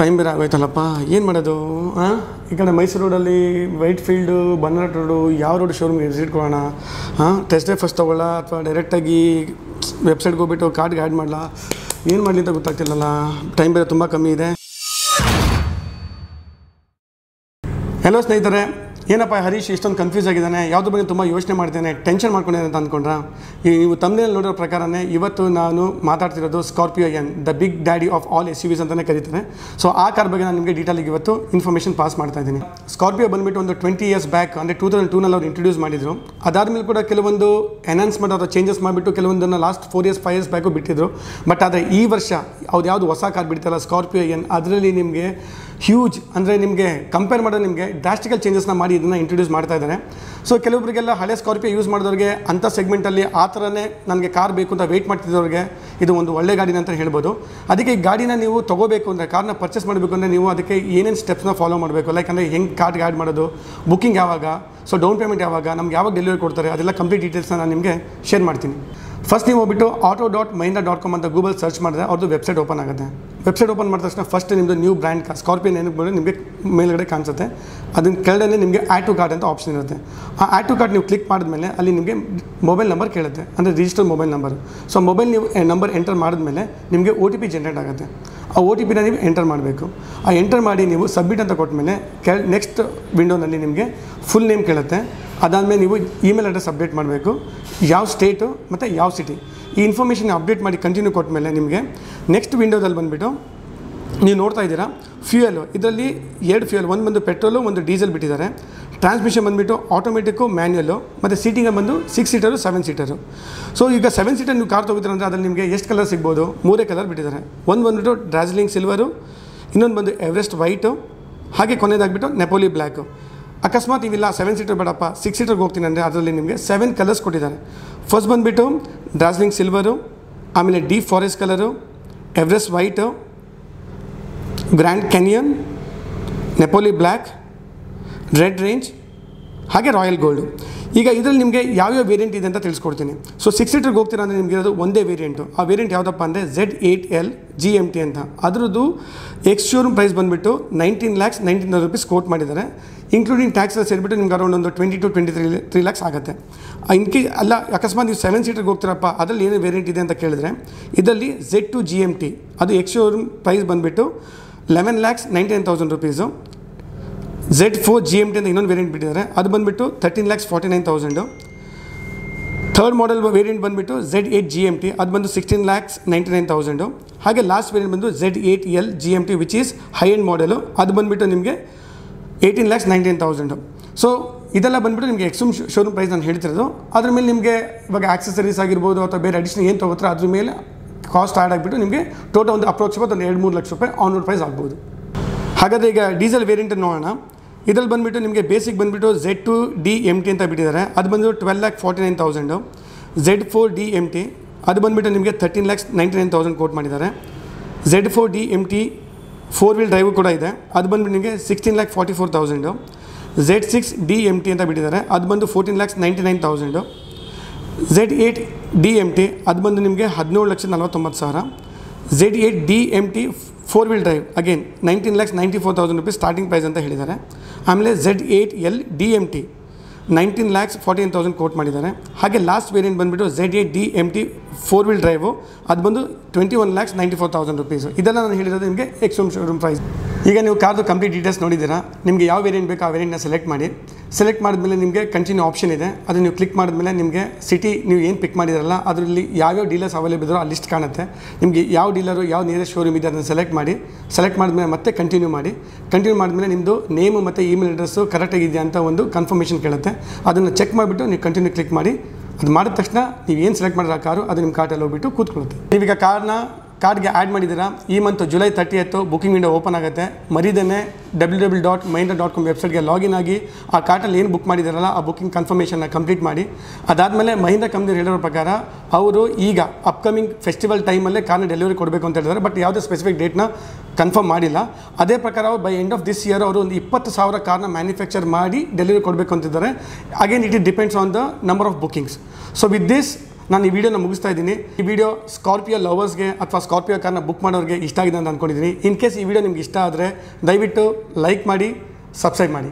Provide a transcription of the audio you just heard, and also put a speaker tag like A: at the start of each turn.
A: Time ಬೇರೆ ಆಗೋಯ್ತಲ್ಲಪ್ಪ. ಏನು ಮಾಡೋದು ಹಾಂ ಈ ಕಡೆ ಮೈಸೂರು ರೋಡಲ್ಲಿ ವೈಟ್ ಫೀಲ್ಡು ಬನ್ನಟ್ ರೋಡು, ಯಾವ ರೋಡ್ ಶೋರೂಮ್ಗೆ ವಿಸಿಟ್ ಕೊಡೋಣ? ಹಾಂ ಟೆಸ್ಟ್ ಫಸ್ಟ್ ತೊಗೊಳ್ಳ, ಅಥವಾ ಡೈರೆಕ್ಟಾಗಿ ವೆಬ್ಸೈಟ್ಗೆ ಹೋಗ್ಬಿಟ್ಟು ಕಾರ್ಡ್ಗೆ ಆ್ಯಡ್ ಮಾಡಲಾ? ಏನು ಮಾಡಲಿ ಅಂತ ಗೊತ್ತಾಗ್ತಿಲ್ಲಲ್ಲ. ಟೈಮ್ ಬೇರೆ ತುಂಬ ಕಮ್ಮಿ ಇದೆ. ಹಲೋ ಸ್ನೇಹಿತರೆ. ಏನಪ್ಪ ಹರೀಶ್ ಇಷ್ಟೊಂದು ಕನ್ಫ್ಯೂಸ್ ಆಗಿದ್ದಾನೆ? ಯಾವುದ್ರ ಬಗ್ಗೆ ತುಂಬ ಯೋಚನೆ ಮಾಡ್ತೇನೆ ಟೆನ್ಷನ್ ಮಾಡ್ಕೊಂಡಿದ್ದಾನೆ ಅಂತ ಅಂದ್ಕೊಂಡ್ರ? ನೀವು ತಮ್ಮನೇಲಿ ನೋಡಿರೋ ಪ್ರಕಾರನೇ ಇವತ್ತು ನಾನು ಮಾತಾಡ್ತಿರೋದು Scorpio N the big daddy of all S U Vs ಅಂತಲೇ ಕರೀತಾರೆ. ಸೊ ಆ ಕಾರ್ ಬಗ್ಗೆ ನಾನು ನಿಮಗೆ ಡೀಟೇಲಿಗೆ ಇವತ್ತು ಇನ್ಫಾರ್ಮೇಷನ್ ಪಾಸ್ ಮಾಡ್ತಾ ಇದ್ದೀನಿ. ಸ್ಕಾರ್ಪಿಯೋ ಬಂದುಬಿಟ್ಟು ಒಂದು ಟ್ವೆಂಟಿ ಇಯರ್ಸ್ ಬ್ಯಾಕ್ ಅಂದರೆ ಟೂ ತೌಸಂಡ್ ಟೂನಲ್ಲಿ ಅವ್ರು ಇಂಟ್ರೊಡ್ಯೂಸ್ ಮಾಡಿದ್ರು. ಅದಾದಮೇಲೆ ಕೂಡ ಕೆಲವೊಂದು ಎನ್ಹಾನ್ಸ್ಮೆಂಟ್ ಅಥವಾ ಚೇಂಜಸ್ ಮಾಡಿಬಿಟ್ಟು ಕೆಲವೊಂದನ್ನು last four years five years back ಬಿಟ್ಟಿದ್ರು. ಬಟ್ ಆದರೆ ಈ ವರ್ಷ ಅವ್ರು ಯಾವುದು ಹೊಸ ಕಾರ್ ಬಿಡ್ತಾರಲ್ಲ ಸ್ಕಾರ್ಪಿಯೋ ಎನ್ ಅದರಲ್ಲಿ ನಿಮಗೆ ಹ್ಯೂಜ್ ಅಂದರೆ ನಿಮಗೆ ಕಂಪೇರ್ ಮಾಡೋದು ನಿಮಗೆ ಡ್ರಾಸ್ಟಿಕಲ್ ಚೇಂಜಸ್ನ ಮಾಡಿ ಇದನ್ನು ಇಂಟ್ರೊಡ್ಯೂಸ್ ಮಾಡ್ತಾ ಇದ್ದಾರೆ ಸೊ ಕೆಲವೊಬ್ಬರಿಗೆಲ್ಲ ಹಳೆ ಸ್ಕಾರ್ಪಿಯೋ ಯೂಸ್ ಮಾಡಿದವ್ರಿಗೆ ಅಂಥ ಸೆಗ್ಮೆಂಟಲ್ಲಿ ಆ ಥರನೇ ನನಗೆ ಕಾರ್ ಬೇಕು ಅಂತ ವೆಯ್ಟ್ ಮಾಡ್ತಿದ್ದವ್ರಿಗೆ ಇದು ಒಂದು ಒಳ್ಳೆ ಗಾಡಿನ ಅಂತ ಹೇಳ್ಬೋದು. ಅದಕ್ಕೆ ಈ ಗಾಡಿನ ನೀವು ತೊಗೋಬೇಕು ಅಂದರೆ ಕಾರ್ನ ಪರ್ಚೇಸ್ ಮಾಡಬೇಕು ಅಂದರೆ ನೀವು ಅದಕ್ಕೆ ಏನೇನು ಸ್ಟೆಪ್ಸ್ನ ಫಾಲೋ ಮಾಡಬೇಕು? ಲೈಕ್ ಅಂದರೆ ಹೆಂಗೆ ಕಾರ್ಡ್ಗೆ ಆ್ಯಡ್ ಮಾಡೋದು? ಬುಕ್ಕಿಂಗ್ ಯಾವಾಗ? ಸೊ ಡೌನ್ ಪೇಮೆಂಟ್ ಯಾವಾಗ? ನಮ್ಗೆ ಯಾವಾಗ ಡೆಲಿವರಿ ಕೊಡ್ತಾರೆ? ಅದೆಲ್ಲ ಕಂಪ್ಲೀಟ್ ಡೀಟೇಲ್ಸ್ನ ನಾನು ನಿಮಗೆ ಶೇರ್ ಮಾಡ್ತೀನಿ. ಫಸ್ಟ್ ನೀವು ಹೋಗ್ಬಿಟ್ಟು auto dot Mahindra dot com ಅಂತ ಗೂಗಲ್ ಸರ್ಚ್ ಮಾಡಿದ್ರೆ ಅವ್ರದ್ದು ವೆಬ್ಸೈಟ್ ಓಪನ್ ಆಗುತ್ತೆ. ವೆಬ್ಸೈಟ್ ಓಪನ್ ಮಾಡಿದ ತಕ್ಷಣ ಫಸ್ಟ್ ನಿಮ್ಮದು ನ್ಯೂ ಬ್ರ್ಯಾಂಡ್ ಕಾ ಸ್ಕಾರ್ಪಿಯನ್ ಏನಕ್ಕೆ ಬಂದರೆ ನಿಮಗೆ ಮೇಲ್ಗಡೆ ಕಾಣಿಸುತ್ತೆ. ಅದನ್ನ ಕೆಳಗಡೆ ನಿಮಗೆ ಆ್ಯಡ್ ಟು ಕಾರ್ಡ್ ಅಂತ ಆಪ್ಷನ್ ಇರುತ್ತೆ. ಆ ಆ್ಯಡ್ ಟು ಕಾರ್ಡ್ ನೀವು ಕ್ಲಿಕ್ ಮಾಡಿದ್ಮೇಲೆ ಅಲ್ಲಿ ನಿಮಗೆ ಮೊಬೈಲ್ ನಂಬರ್ ಕೇಳುತ್ತೆ. ಅಂದರೆ register mobile number so mobile ನೀವು ನಂಬರ್ ಎಂಟರ್ ಮಾಡಿದ್ಮೇಲೆ ನಿಮಗೆ ಒ ಟಿ ಪಿ ಜನ್ರೇಟ್ ಆಗುತ್ತೆ. ಆ ಒ ಟಿ ಪಿನ ನೀವು ಎಂಟರ್ ಮಾಡಬೇಕು. ಆ ಎಂಟರ್ ಮಾಡಿ ನೀವು ಸಬ್ಮಿಟ್ ಅಂತ ಕೊಟ್ಟಮೇಲೆ ಕೆಳ ನೆಕ್ಸ್ಟ್ ವಿಂಡೋನಲ್ಲಿ ನಿಮಗೆ ಫುಲ್ ನೇಮ್ ಕೇಳುತ್ತೆ. ಅದಾದಮೇಲೆ ನೀವು ಇಮೇಲ್ ಅಡ್ರೆಸ್ ಅಪ್ಡೇಟ್ ಮಾಡಬೇಕು. ಯಾವ ಸ್ಟೇಟು ಮತ್ತು ಯಾವ ಸಿಟಿ ಈ ಇನ್ಫಾರ್ಮೇಷನ್ ಅಪ್ಡೇಟ್ ಮಾಡಿ ಕಂಟಿನ್ಯೂ ಕೊಟ್ಟಮೇಲೆ ನಿಮಗೆ ನೆಕ್ಸ್ಟ್ ವಿಂಡೋದಲ್ಲಿ ಬಂದುಬಿಟ್ಟು ನೀವು ನೋಡ್ತಾ ಇದ್ದೀರಾ ಫ್ಯೂಯಲು ಇದರಲ್ಲಿ ಎರಡು ಫ್ಯೂಯಲ್ ಒಂದು ಬಂದು ಪೆಟ್ರೋಲು ಒಂದು ಡೀಸೆಲ್ ಬಿಟ್ಟಿದ್ದಾರೆ. ಟ್ರಾನ್ಸ್ಮಿಷನ್ ಬಂದುಬಿಟ್ಟು ಆಟೋಮೆಟಿಕ್ಕು ಮ್ಯಾನ್ಯಲ್ಲು ಮತ್ತು ಸೀಟಿಂಗ್ ಬಂದು six seater seven seater so ಈಗ ಸೆವೆನ್ ಸೀಟರ್ ನೀವು ಕಾರ್ ತೊಗೋತೀರ ಅಂದರೆ ಅದರಲ್ಲಿ ನಿಮಗೆ ಎಷ್ಟು ಕಲರ್ ಸಿಗ್ಬೋದು? ಮೂರೇ ಕಲರ್ ಬಿಟ್ಟಿದ್ದಾರೆ. ಒಂದು ಬಂದುಬಿಟ್ಟು ಡ್ರಾಸ್ಲಿಂಗ್ ಸಿಲ್ವರು ಇನ್ನೊಂದು ಬಂದು ಎವರೆಸ್ಟ್ ವೈಟು ಹಾಗೆ ಕೊನೆಯದಾಗ್ಬಿಟ್ಟು ನೆಪೋಲಿ ಬ್ಲ್ಯಾಕು ಅಕಸ್ಮಾತ್ ಇವಿಲ್ಲ ಸೆವೆನ್ ಸೀಟರ್ ಬೇಡಪ್ಪ ಸಿಕ್ಸ್ ಸೀಟರ್ಗೆ ಹೋಗ್ತೀನಿ ಅಂದರೆ ಅದರಲ್ಲಿ ನಿಮಗೆ ಸೆವೆನ್ ಕಲರ್ಸ್ ಕೊಟ್ಟಿದ್ದಾರೆ. ಫಸ್ಟ್ ಬಂದುಬಿಟ್ಟು ಡ್ರಾಸ್ಲಿಂಗ್ ಸಿಲ್ವರು ಆಮೇಲೆ deep forest colour Everest white Grand Canyon Napoli black red rage ಹಾಗೆ ರಾಯಲ್ ಗೋಲ್ಡು ಈಗ ಇದರಲ್ಲಿ ನಿಮಗೆ ಯಾವ್ಯಾವ ವೇರಿಯಂಟ್ ಇದೆ ಅಂತ ತಿಳಿಸ್ಕೊಡ್ತೀನಿ. ಸೊ ಸಿಕ್ಸ್ ಸೀಟರ್ಗೆ ಹೋಗ್ತೀರಾ ಅಂದರೆ ನಿಮಗೆ ಇರೋದು ಒಂದೇ ವೇರಿಯಂಟು ಆ ವೇರಿಯಂಟ್ ಯಾವುದಪ್ಪ ಅಂದರೆ Z eight L G M T ಅಂತ. ಅದರದ್ದು ಎಕ್ಸ್ ಶೋರೂಮ್ ಪ್ರೈಸ್ ಬಂದುಬಿಟ್ಟು nineteen lakhs nineteen rupees quote ಮಾಡಿದ್ದಾರೆ. ಇನ್ಕ್ಲೂಡಿಂಗ್ ಟ್ಯಾಕ್ಸಸ್ ಸೇರಿಬಿಟ್ಟು ನಿಮ್ಗೆ ಅರೌಂಡ್ ಒಂದು twenty two twenty three three lakhs ಆಗುತ್ತೆ. ಇನ್ ಕೇ ಅಲ್ಲ, ಅಕಸ್ಮಾತ್ ನೀವು ಸೆವೆನ್ ಸೀಟರ್ಗೆ ಹೋಗ್ತೀರಪ್ಪ, ಅದರಲ್ಲಿ ಏನು ವೇರಿಯಂಟ್ ಇದೆ ಅಂತ ಕೇಳಿದ್ರೆ, ಇದರಲ್ಲಿ Z two G M T ಅದು ಎಕ್ಸ್ ಶೋರೂಮ್ ಪ್ರೈಸ್ ಬಂದುಬಿಟ್ಟು eleven lakhs ninety nine thousand rupees Z four G M T ಅಂತ ಇನ್ನೊಂದು ವೇರಿಯಂಟ್ ಬಿಟ್ಟಿದ್ದಾರೆ, ಅದು ಬಂದುಬಿಟ್ಟು thirteen lakhs forty nine thousand third model variant ಬಂದುಬಿಟ್ಟು Z eight G M T ಅದು ಬಂದು sixteen lakhs ninety nine thousand ಹಾಗೆ ಲಾಸ್ಟ್ ವೇರಿಯಂಟ್ ಬಂದು Z eight L G M T which is high end model ಅದು ಬಂದುಬಿಟ್ಟು ನಿಮಗೆ eighteen lakhs nineteen thousand. So ಇದೆಲ್ಲ ಬಂದುಬಿಟ್ಟು ನಿಮಗೆ ಎಕ್ಸೂಮ್ ಶೋರೂಮ್ ಪ್ರೈಸ್ ನಾನು ಹೇಳ್ತಿರೋದು. ಅದ್ರ ಮೇಲೆ ನಿಮಗೆ ಇವಾಗ ಆಕ್ಸೆಸರೀಸ್ ಆಗಿರ್ಬೋದು ಅಥವಾ ಬೇರೆ ಅಡಿಷನ್ ಏನು ತೊಗೋತಾರೆ ಅದ್ರ ಮೇಲೆ ಕಾಸ್ಟ್ ಆ್ಯಡ್ ಆಗಿಬಿಟ್ಟು ನಿಮಗೆ ಟೋಟಲ್ ಒಂದು ಅಪ್ರೋಕ್ಸಿಮೇಟ್ ಒಂದು ಎರಡು ಮೂರು ಲಕ್ಷ ರೂಪಾಯಿ ಆನ್ ರೋಡ್ ಪ್ರೈಸ್ ಆಗ್ಬೋದು. ಹಾಗಾದರೆ ಈಗ ಡೀಸೆಲ್ ವೇರಿಯಂಟ್ ನೋಡೋಣ. ಇದ್ರಲ್ಲಿ ಬಂದುಬಿಟ್ಟು ನಿಮಗೆ ಬೇಸಿಕ್ ಬಂದುಬಿಟ್ಟು Z two D M T ಅಂತ ಬಿಟ್ಟಿದ್ದಾರೆ. ಅದು ಬಂದು twelve lakh forty nine thousand Z four D M T ಅದು ಬಂದುಬಿಟ್ಟು ನಿಮಗೆ thirteen lakhs ninety nine thousand quote ಮಾಡಿದ್ದಾರೆ. Z four D M T four wheel drive ಕೂಡ ಇದೆ. ಅದು ಬಂದುಬಿಟ್ಟು ನಿಮಗೆ sixteen lakh forty four thousand Z six D M T ಅಂತ ಬಿಟ್ಟಿದ್ದಾರೆ. ಅದು ಬಂದು fourteen lakhs ninety nine thousand Z eight D M T ಅದು ಬಂದು ನಿಮಗೆ ಹದಿನೇಳು ಲಕ್ಷ ನಲವತ್ತೊಂಬತ್ತು ಸಾವಿರ. Z eight D M T four wheel drive again nineteen lakhs ninety four thousand rupees starting price ಅಂತ ಹೇಳಿದ್ದಾರೆ. ಆಮೇಲೆ Z eight L D M T nineteen lakhs fourteen thousand quote ಮಾಡಿದ್ದಾರೆ. ಹಾಗೆ ಲಾಸ್ಟ್ ವೇರಿಯಂಟ್ ಬಂದುಬಿಟ್ಟು Z A D M T four wheel drive ಅದು ಬಂದು twenty one lakhs ninety four thousand rupees ಇದೆಲ್ಲ ನಾನು ಹೇಳಿರೋದು ನಿಮಗೆ ಎಕ್ಸ್ ಶೋರೂಮ್ ಪ್ರೈಸ್ ಈಗ ನೀವು ಕಾರ್ದು ಕಂಪ್ಲೀಟ್ ಡೀಟೇಲ್ಸ್ ನೋಡಿದ್ದೀರಾ? ನಿಮಗೆ ಯಾವ ವೇರಿಯಂಟ್ ಬೇಕೋ ಆ ವೇರಿಯಂಟ್ನ ಸೆಲೆಕ್ಟ್ ಮಾಡಿ. ಸೆಲೆಕ್ಟ್ ಮಾಡಿದ್ಮೇಲೆ ನಿಮಗೆ ಕಂಟಿನ್ಯೂ ಆಪ್ಷನ್ ಇದೆ. ಅದು ನೀವು ಕ್ಲಿಕ್ ಮಾಡಿದ್ಮೇಲೆ ನಿಮಗೆ ಸಿಟಿ ನೀವು ಏನು ಪಿಕ್ ಮಾಡಿದಿರಲ್ಲ, ಅದರಲ್ಲಿ ಯಾವ್ಯಾವ ಡೀಲರ್ಸ್ ಅವೈಲೇಬಲ್ ಇದ್ರೋ ಆ ಲಿಸ್ಟ್ ಕಾಣುತ್ತೆ. ನಿಮಗೆ ಯಾವ ಡೀಲರು ಯಾವ ನಿಯರೆಸ್ಟ್ ಶೋರೂಮ್ ಇದೆ ಅದನ್ನು ಸೆಲೆಕ್ಟ್ ಮಾಡಿ. ಸೆಲೆಕ್ಟ್ ಮಾಡಿದ್ಮೇಲೆ ಮತ್ತೆ ಕಂಟಿನ್ಯೂ ಮಾಡಿ. ಕಂಟಿನ್ಯೂ ಮಾಡಿದ್ಮೇಲೆ ನಿಮ್ಮದು ನೇಮು ಮತ್ತು ಇಮೇಲ್ ಅಡ್ರೆಸ್ಸು ಕರೆಕ್ಟಾಗಿದೆಯಾ ಅಂತ ಒಂದು ಕನ್ಫರ್ಮೇಷನ್ ಕೇಳುತ್ತೆ. ಅದನ್ನು ಚೆಕ್ ಮಾಡಿಬಿಟ್ಟು ನೀವು ಕಂಟಿನ್ಯೂ ಕ್ಲಿಕ್ ಮಾಡಿ. ಅದು ಮಾಡಿದ ತಕ್ಷಣ ನೀವು ಏನು ಸೆಲೆಕ್ಟ್ ಮಾಡಿರೋ ಆ ಕಾರು ಅದು ನಿಮ್ಮ ಕಾರ್ಟಲ್ಲಿ ಹೋಗ್ಬಿಟ್ಟು ಕೂತ್ಕೊಳ್ಳುತ್ತೆ. ನೀವೀಗ ಕಾರ್ನ ಕಾರ್ಡ್ಗೆ ಆ್ಯಡ್ ಮಾಡಿದ್ದೀರಾ? ಈ ಮಂತ್ ಜುಲೈ ತರ್ಟಿ ಎತ್ತು ಬುಕಿಂಗ್ ವಿಂಡೋ ಓಪನ್ ಆಗುತ್ತೆ ಮರಿದೇನೆ W W dot Myntra dot com ವೆಬ್ಸೈಟ್ಗೆ ಲಾಗಿನ್ ಆಗಿ ಆ ಕಾರ್ಟಲ್ಲಿ ಏನು ಬುಕ್ ಮಾಡಿದಾರಲ್ಲ ಆ ಬುಕಿಂಗ್ ಕನ್ಫರ್ಮೇಷನ್ನ ಕಂಪ್ಲೀಟ್ ಮಾಡಿ. ಅದಾದಮೇಲೆ ಮಹಿಂದ್ರ ಕಂಪ್ನಿ ಹೇಳಿರೋ ಪ್ರಕಾರ, ಅವರು ಈಗ ಅಪ್ಕಮಿಂಗ್ ಫೆಸ್ಟಿವಲ್ ಟೈಮಲ್ಲೇ ಕಾರ್ನ ಡೆಲಿವರಿ ಕೊಡಬೇಕು ಅಂತ ಹೇಳಿದ್ದಾರೆ. ಬಟ್ ಯಾವುದೇ ಸ್ಪೆಸಿಫಿಕ್ ಡೇಟ್ನ ಕನ್ಫರ್ಮ್ ಮಾಡಿಲ್ಲ. ಅದೇ ಪ್ರಕಾರ ಅವರು by end of this year ಅವರು ಒಂದು ಇಪ್ಪತ್ತು ಸಾವಿರ ಕಾರ್ನ ಮ್ಯಾನುಫ್ಯಾಕ್ಚರ್ ಮಾಡಿ ಡೆಲಿವರಿ ಕೊಡಬೇಕು ಅಂತಿದ್ದಾರೆ. Again it it depends on the number of bookings so with this ನಾನು ಈ ವಿಡಿಯೋನ ಮುಗಿಸ್ತಾ ಇದ್ದೀನಿ. ಈ ವಿಡಿಯೋ ಸ್ಕಾರ್ಪಿಯೋ ಲವರ್ಸ್ಗೆ ಅಥವಾ ಸ್ಕಾರ್ಪಿಯೋ ಕಾರ್ನ ಬುಕ್ ಮಾಡೋರಿಗೆ ಇಷ್ಟ ಆಗಿದೆ ಅಂತ ಅಂದ್ಕೊಂಡಿದ್ದೀನಿ ಇನ್ ಕೇಸ್ ಈ ವಿಡಿಯೋ ನಿಮ್ಗೆ ಇಷ್ಟ ಆದರೆ ದಯವಿಟ್ಟು ಲೈಕ್ ಮಾಡಿ ಸಬ್ಸ್ಕ್ರೈಬ್ ಮಾಡಿ.